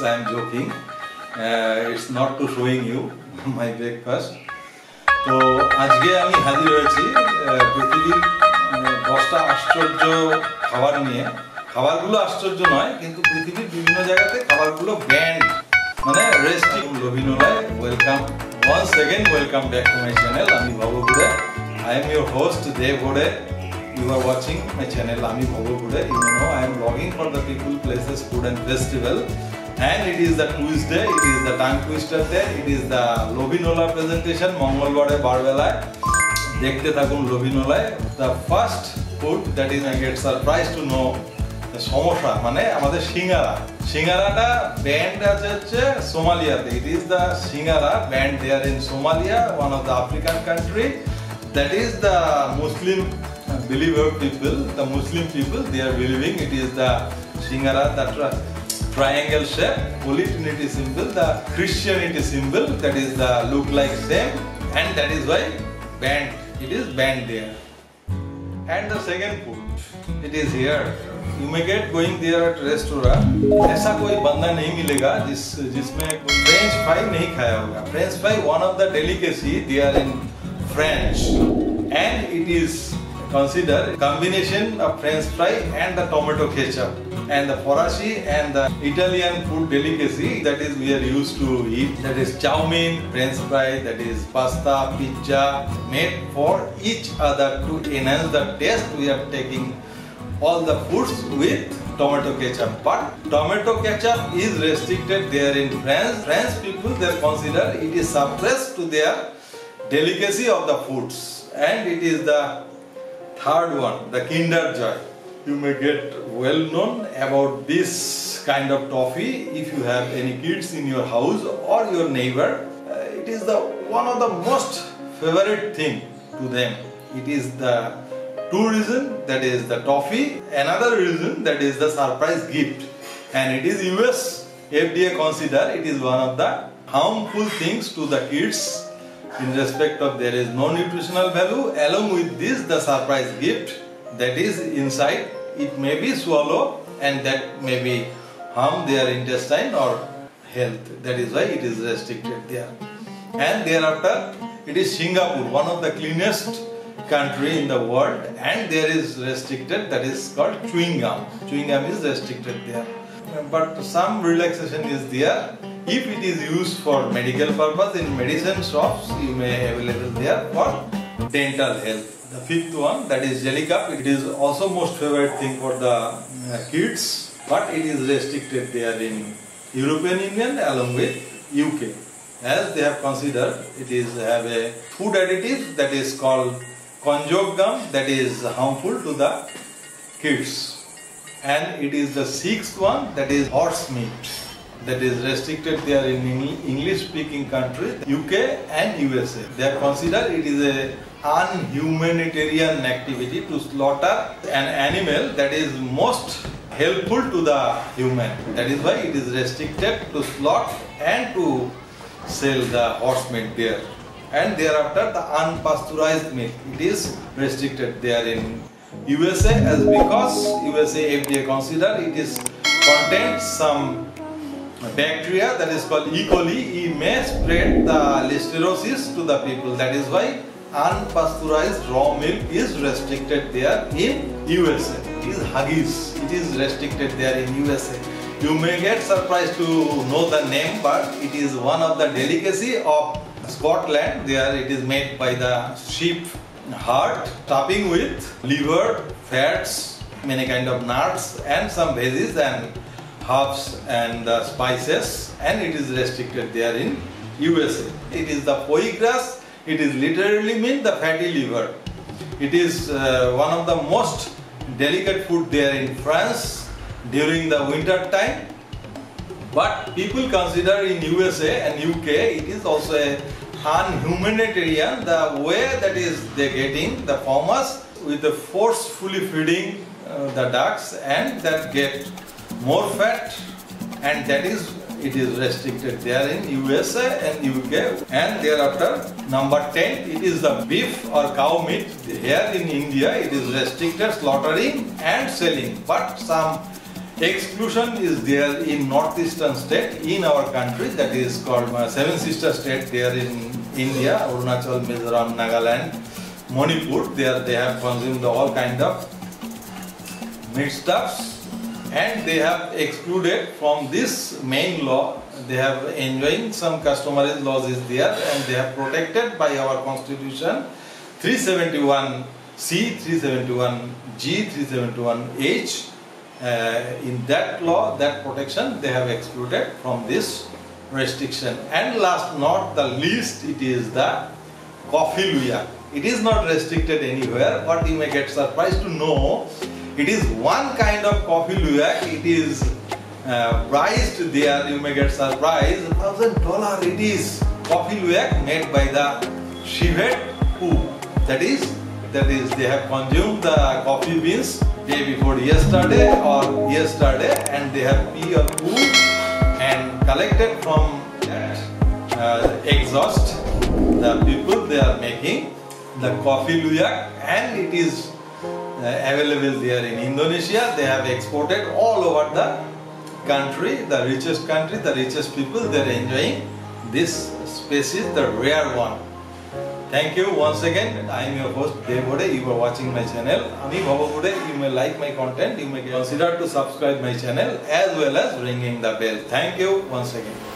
I am joking. Uh, it's not to showing you my breakfast. তো আজকে আমি হাজির হয়েছি পৃথিবীর দশটা আশ্চর্য খাবার নিয়ে খাবারগুলো আশ্চর্য নয় কিন্তু পৃথিবীর বিভিন্ন জায়গাতে খাবারগুলো ব্যান্ড মানে restrict রবিনোলায় welcome once second welcome back to my channel আমি ভবগুড়ে I am your host Dev Gore You are watching my channel Ami Bhagogure. You know I am blogging for the people, places, food and festival. And it is the Tuesday, it is the tongue twister day, it is the Lobinola presentation, মঙ্গলবারে বারবেলায় দেখতে থাকুন লবিনোলায় the first food that is I get surprise to know সমস্যা মানে আমাদের সিঙ্গারা সিঙ্গারাটা banned আছে হচ্ছে সোমালিয়াতে it is the singara banned there in Somalia one of the African country that is the Muslim believer people, the Muslim people, they are believing it is the Shingara, the tri- triangle shape, Holy Trinity symbol, the Christianity symbol, that is the look like same, and that is why band, it is band there. And the second food, it is here. You may get going there at restaurant. ऐसा कोई बंदा नहीं मिलेगा जिस जिसमें French fry नहीं खाया होगा French fry one of the delicacy they are in French and it is considered combination of French fry and the tomato ketchup and the forashi and the Italian food delicacy that is we are used to eat. That is chow mein, French fry, that is pasta, pizza made for each other to enhance the taste. We are taking all the foods with tomato ketchup. But tomato ketchup is restricted there in France. French people they consider it is suppressed to their delicacy of the foods. And it is the third one the kinder joy you may get well known about this kind of toffee if you have any kids in your house or your neighbor. Uh, it is the one of the most favorite thing to them. It is the two reason that is the toffee another reason that is the surprise gift. And it is us fda consider it is one of the harmful things to the kids. In respect of there is no nutritional value. Along with this the surprise gift that is inside it may be swallow and that may be harm their intestine or health. That is why it is restricted there. And thereafter it is singapore one of the cleanest country in the world and there is restricted that is called chewing gum chewing gum is restricted there. But some relaxation is there. If it is used for medical purpose in medicine shops you may available there for dental health the fifth one that is jelly cup it is also most favorite thing for the uh, kids but it is restricted there in european union along with uk as they have considered it is have a food additive that is called konjac gum that is harmful to the kids. And it is the sixth one that is horse meat that is restricted there in English speaking country UK and USA they have considered it is a unhumanitarian activity to slaughter an animal that is most helpful to the human. That is why it is restricted to slaughter and to sell the horse meat there. And thereafter the unpasteurized meat, it is restricted there in USA as because USA FDA consider it is contains some bacteria that is called E. coli it may spread the listeriosis to the people. That is why unpasteurized raw milk is restricted there in USA it is Huggies. It is restricted there in USA you may get surprised to know the name but it is one of the delicacy of Scotland. There it is made by the sheep heart topping with liver fats many kind of nuts and some veggies and herbs and uh, spices and it is restricted there in USA. It is the foie gras, it is literally mean the fatty liver. It is uh, one of the most delicate food there in France during the winter time. But people consider in USA and UK it is also a unhumanitarian the way that is they getting the farmers with the forcefully feeding uh, the ducks and that get more fat and that is it is restricted. There in USA and UK and thereafter number 10 it is the beef or cow meat. Here in India it is restricted slaughtering and selling. But some Exclusion is there in northeastern state in our country that is called uh, Seven Sister State there in India, Arunachal, Mizoram, Nagaland, Manipur. There they have consumed all kind of meat stuffs and they have excluded from this main law they have enjoying some customary laws is there and they have protected by our constitution 371 C 371 G 371 H uh, in that law, that protection, they have excluded from this restriction. And last not the least, it is the coffee luwak. It is not restricted anywhere, but you may get surprised to know it is one kind of coffee luwak. It is uh, priced there, you may get surprised, thousand dollar it is. Coffee luwak made by the civet who that is that is they have consumed the coffee beans day before yesterday or yesterday and they have pee or poo and collected from that uh, exhaust. The people they are making the coffee luwak and it is Uh, available there in Indonesia they have exported all over the country the richest country the richest people they are enjoying this species the rare one Thank you once again. I am your host Dev Hore. You are watching my channel. Ami Bhabaghure. You may like my content. You may consider to subscribe my channel as well as ringing the bell. Thank you once again.